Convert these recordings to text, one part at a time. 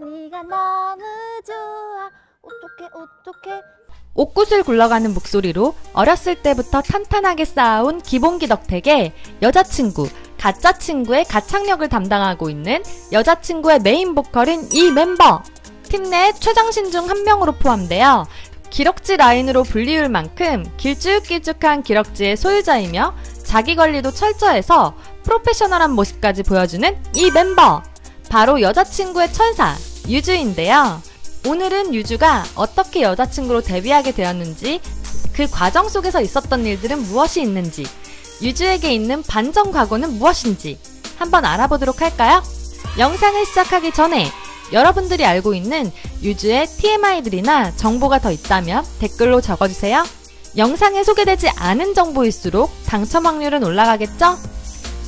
네가 너무 좋아 어떡해 어떡해 옥굿을 굴러가는 목소리로 어렸을 때부터 탄탄하게 쌓아온 기본기 덕택에 여자친구, 가짜 친구의 가창력을 담당하고 있는 여자친구의 메인 보컬인 이 멤버. 팀 내 최장신 중 한 명으로 포함되어 기럭지 라인으로 불리울 만큼 길쭉길쭉한 기럭지의 소유자이며 자기 관리도 철저해서 프로페셔널한 모습까지 보여주는 이 멤버. 바로 여자친구의 천사, 유주인데요. 오늘은 유주가 어떻게 여자친구로 데뷔하게 되었는지, 그 과정 속에서 있었던 일들은 무엇이 있는지, 유주에게 있는 반전 과거는 무엇인지 한번 알아보도록 할까요? 영상을 시작하기 전에 여러분들이 알고 있는 유주의 TMI들이나 정보가 더 있다면 댓글로 적어주세요. 영상에 소개되지 않은 정보일수록 당첨 확률은 올라가겠죠?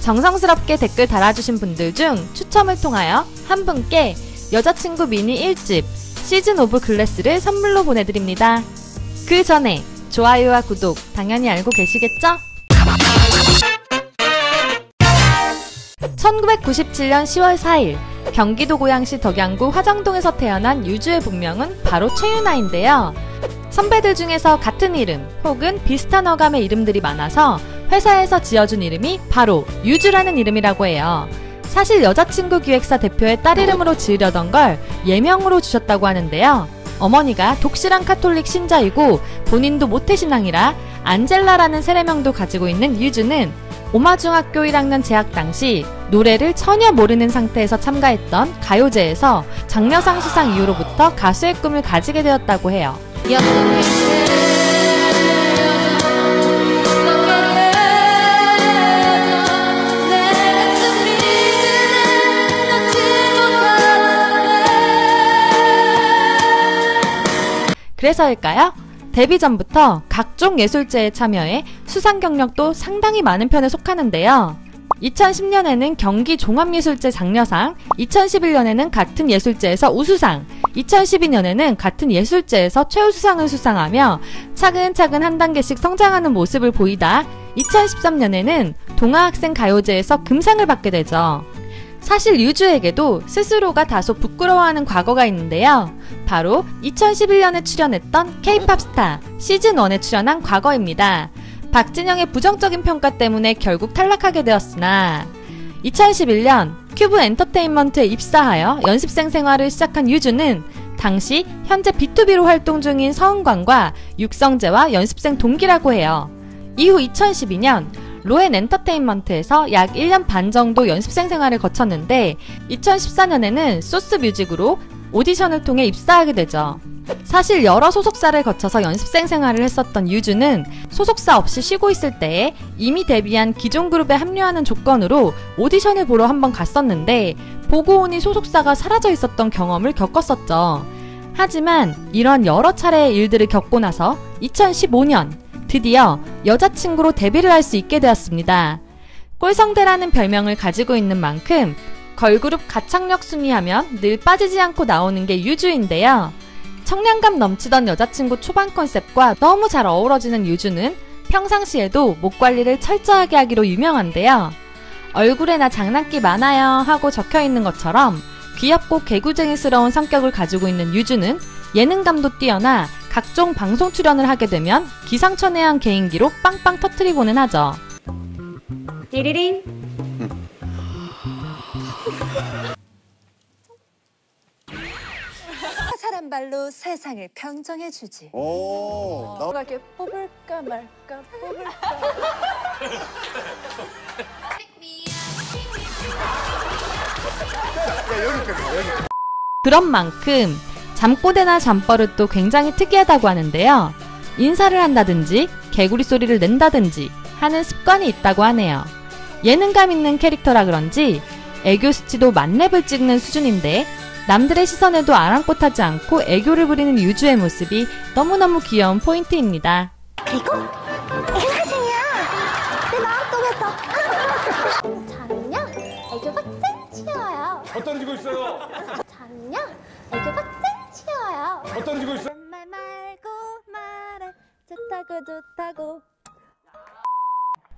정성스럽게 댓글 달아주신 분들 중 추첨을 통하여 한 분께 여자친구 미니 1집 Season of Glass를 선물로 보내드립니다. 그 전에 좋아요와 구독 당연히 알고 계시겠죠? 1997년 10월 4일 경기도 고양시 덕양구 화정동에서 태어난 유주의 본명은 바로 최유나인데요. 선배들 중에서 같은 이름 혹은 비슷한 어감의 이름들이 많아서 회사에서 지어준 이름이 바로 유주라는 이름이라고 해요. 사실 여자친구 기획사 대표의 딸 이름으로 지으려던 걸 예명으로 주셨다고 하는데요. 어머니가 독실한 카톨릭 신자이고 본인도 모태신앙이라 안젤라라는 세례명도 가지고 있는 유주는 오마중학교 1학년 재학 당시 노래를 전혀 모르는 상태에서 참가했던 가요제에서 장려상 수상 이후로부터 가수의 꿈을 가지게 되었다고 해요. 그래서일까요? 데뷔 전부터 각종 예술제에 참여해 수상 경력도 상당히 많은 편에 속하는데요. 2010년에는 경기 종합예술제 장려상, 2011년에는 같은 예술제에서 우수상, 2012년에는 같은 예술제에서 최우수상을 수상하며 차근차근 한 단계씩 성장하는 모습을 보이다 2013년에는 동아학생 가요제에서 금상을 받게 되죠. 사실 유주에게도 스스로가 다소 부끄러워하는 과거가 있는데요. 바로 2011년에 출연했던 K-팝 스타 시즌1에 출연한 과거입니다. 박진영의 부정적인 평가 때문에 결국 탈락하게 되었으나 2011년 큐브 엔터테인먼트에 입사하여 연습생 생활을 시작한 유주는 당시 현재 B2B로 활동 중인 서은광과 육성재와 연습생 동기라고 해요. 이후 2012년 로엔 엔터테인먼트에서 약 1년 반 정도 연습생 생활을 거쳤는데 2014년에는 소스 뮤직으로 오디션을 통해 입사하게 되죠. 사실 여러 소속사를 거쳐서 연습생 생활을 했었던 유주는 소속사 없이 쉬고 있을 때에 이미 데뷔한 기존 그룹에 합류하는 조건으로 오디션을 보러 한번 갔었는데 보고 오니 소속사가 사라져 있었던 경험을 겪었었죠. 하지만 이런 여러 차례의 일들을 겪고 나서 2015년 드디어 여자친구로 데뷔를 할 수 있게 되었습니다. 꼴성대라는 별명을 가지고 있는 만큼 걸그룹 가창력 순위하면 늘 빠지지 않고 나오는 게 유주인데요. 청량감 넘치던 여자친구 초반 컨셉과 너무 잘 어우러지는 유주는 평상시에도 목 관리를 철저하게 하기로 유명한데요. 얼굴에 나 장난기 많아요 하고 적혀 있는 것처럼 귀엽고 개구쟁이스러운 성격을 가지고 있는 유주는 예능감도 뛰어나 각종 방송 출연을 하게 되면 기상천외한 개인기로 빵빵 터트리고는 하죠. 띠리링 사람 발로 세상을 평정해 주지. 오, 나 이렇게 뽑을까 말까 뽑을까 그런 만큼 잠꼬대나 잠버릇도 굉장히 특이하다고 하는데요. 인사를 한다든지 개구리 소리를 낸다든지 하는 습관이 있다고 하네요. 예능감 있는 캐릭터라 그런지 애교 수치도 만렙을 찍는 수준인데 남들의 시선에도 아랑곳하지 않고 애교를 부리는 유주의 모습이 너무너무 귀여운 포인트입니다. 그리고 애나중이야 내 마음속에서 저는요 애교가 짱 치여요 더 떨어지고 있어요. 저는요 애교가 더 떨어지고 있어요. 말 말고 말해 좋다고 좋다고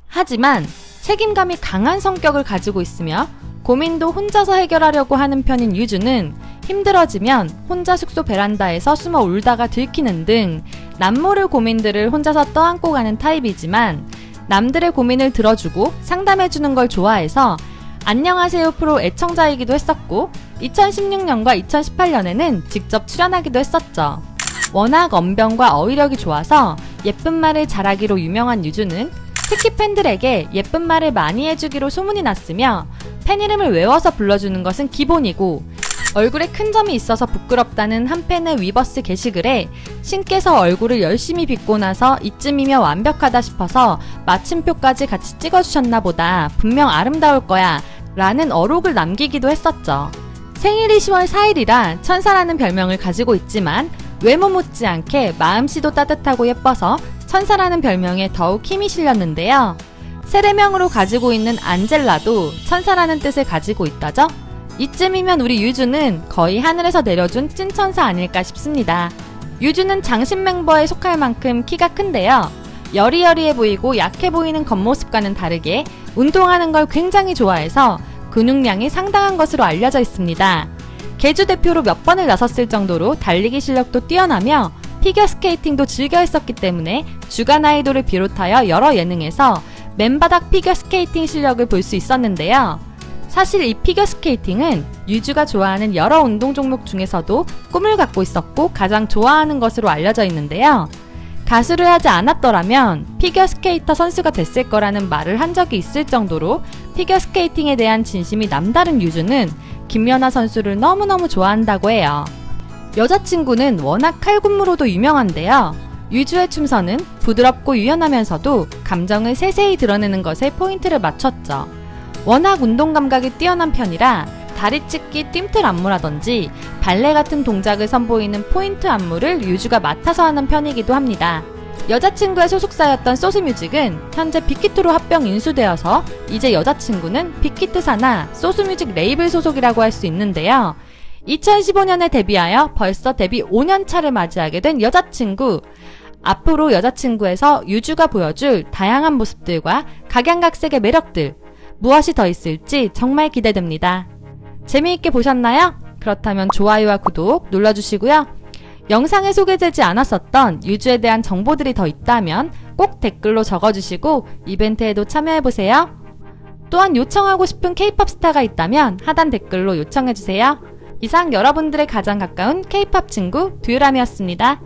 하지만 책임감이 강한 성격을 가지고 있으며 고민도 혼자서 해결하려고 하는 편인 유주는 힘들어지면 혼자 숙소 베란다에서 숨어 울다가 들키는 등 남모를 고민들을 혼자서 떠안고 가는 타입이지만 남들의 고민을 들어주고 상담해주는 걸 좋아해서 안녕하세요 프로 애청자이기도 했었고 2016년과 2018년에는 직접 출연하기도 했었죠. 워낙 언변과 어휘력이 좋아서 예쁜 말을 잘하기로 유명한 유주는 특히 팬들에게 예쁜 말을 많이 해주기로 소문이 났으며 팬 이름을 외워서 불러주는 것은 기본이고 얼굴에 큰 점이 있어서 부끄럽다는 한 팬의 위버스 게시글에 신께서 얼굴을 열심히 빚고 나서 이쯤이면 완벽하다 싶어서 마침표까지 같이 찍어주셨나 보다 분명 아름다울 거야 라는 어록을 남기기도 했었죠. 생일이 10월 4일이라 천사라는 별명을 가지고 있지만 외모 못지않게 마음씨도 따뜻하고 예뻐서 천사라는 별명에 더욱 힘이 실렸는데요. 세례명으로 가지고 있는 안젤라도 천사라는 뜻을 가지고 있다죠? 이쯤이면 우리 유주는 거의 하늘에서 내려준 찐천사 아닐까 싶습니다. 유주는 장신 멤버에 속할 만큼 키가 큰데요. 여리여리해 보이고 약해 보이는 겉모습과는 다르게 운동하는 걸 굉장히 좋아해서 근육량이 상당한 것으로 알려져 있습니다. 계주 대표로 몇 번을 나섰을 정도로 달리기 실력도 뛰어나며 피겨스케이팅도 즐겨 했었기 때문에 주간 아이돌을 비롯하여 여러 예능에서 맨바닥 피겨스케이팅 실력을 볼 수 있었는데요. 사실 이 피겨스케이팅은 유주가 좋아하는 여러 운동 종목 중에서도 꿈을 갖고 있었고 가장 좋아하는 것으로 알려져 있는데요. 가수를 하지 않았더라면 피겨스케이터 선수가 됐을 거라는 말을 한 적이 있을 정도로 피겨스케이팅에 대한 진심이 남다른 유주는 김연아 선수를 너무너무 좋아한다고 해요. 여자친구는 워낙 칼군무로도 유명한데요. 유주의 춤선은 부드럽고 유연하면서도 감정을 세세히 드러내는 것에 포인트를 맞췄죠. 워낙 운동 감각이 뛰어난 편이라 다리 찢기 뜀틀 안무라든지 발레 같은 동작을 선보이는 포인트 안무를 유주가 맡아서 하는 편이기도 합니다. 여자친구의 소속사였던 소스뮤직은 현재 빅히트로 합병 인수되어서 이제 여자친구는 빅히트 산하 소스뮤직 레이블 소속이라고 할 수 있는데요. 2015년에 데뷔하여 벌써 데뷔 5년 차를 맞이하게 된 여자친구. 앞으로 여자친구에서 유주가 보여줄 다양한 모습들과 각양각색의 매력들, 무엇이 더 있을지 정말 기대됩니다. 재미있게 보셨나요? 그렇다면 좋아요와 구독 눌러주시고요. 영상에 소개되지 않았었던 유주에 대한 정보들이 더 있다면 꼭 댓글로 적어주시고 이벤트에도 참여해보세요. 또한 요청하고 싶은 케이팝 스타가 있다면 하단 댓글로 요청해주세요. 이상 여러분들의 가장 가까운 케이팝 친구 듀라미였습니다.